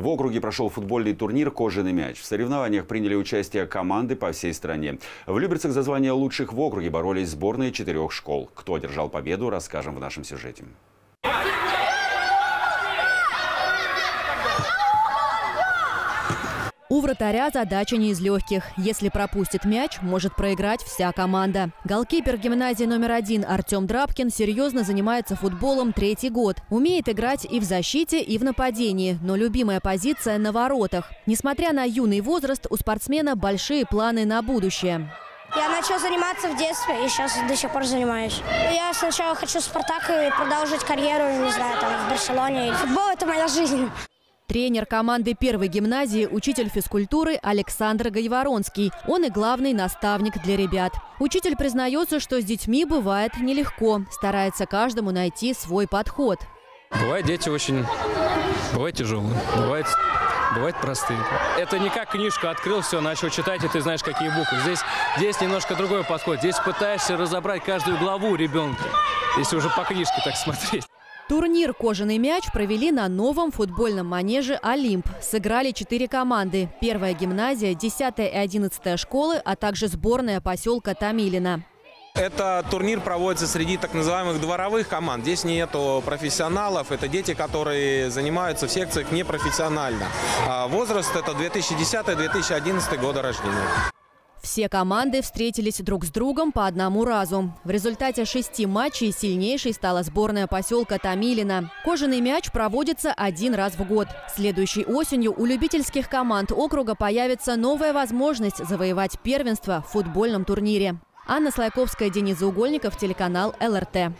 В округе прошел футбольный турнир «Кожаный мяч». В соревнованиях приняли участие команды по всей стране. В Люберцах за звание лучших в округе боролись сборные четырех школ. Кто одержал победу, расскажем в нашем сюжете. У вратаря задача не из легких. Если пропустит мяч, может проиграть вся команда. Голкипер гимназии номер один Артем Драбкин серьезно занимается футболом третий год. Умеет играть и в защите, и в нападении, но любимая позиция на воротах. Несмотря на юный возраст, у спортсмена большие планы на будущее. Я начал заниматься в детстве и сейчас до сих пор занимаюсь. Я сначала хочу в «Спартак» и продолжить карьеру, не знаю, там, в Барселоне. Футбол – это моя жизнь. Тренер команды первой гимназии, учитель физкультуры Александр Гайворонский. Он и главный наставник для ребят. Учитель признается, что с детьми бывает нелегко. Старается каждому найти свой подход. Бывают дети очень... Бывают тяжелые, бывает, бывает простые. Это не как книжку открыл, все, начал читать, и ты знаешь, какие буквы. Здесь, здесь немножко другой подход. Здесь пытаешься разобрать каждую главу ребенка, если уже по книжке так смотреть. Турнир «Кожаный мяч» провели на новом футбольном манеже «Олимп». Сыграли четыре команды. Первая гимназия, 10 и 11 школы, а также сборная поселка Тамилина. Это турнир проводится среди так называемых дворовых команд. Здесь нету профессионалов. Это дети, которые занимаются в секциях непрофессионально. А возраст это 2010-2011 года рождения. Все команды встретились друг с другом по одному разу. В результате шести матчей сильнейшей стала сборная поселка Тамилина. Кожаный мяч проводится один раз в год. Следующей осенью у любительских команд округа появится новая возможность завоевать первенство в футбольном турнире. Анна Слайковская, Денис Заугольников, телеканал ЛРТ.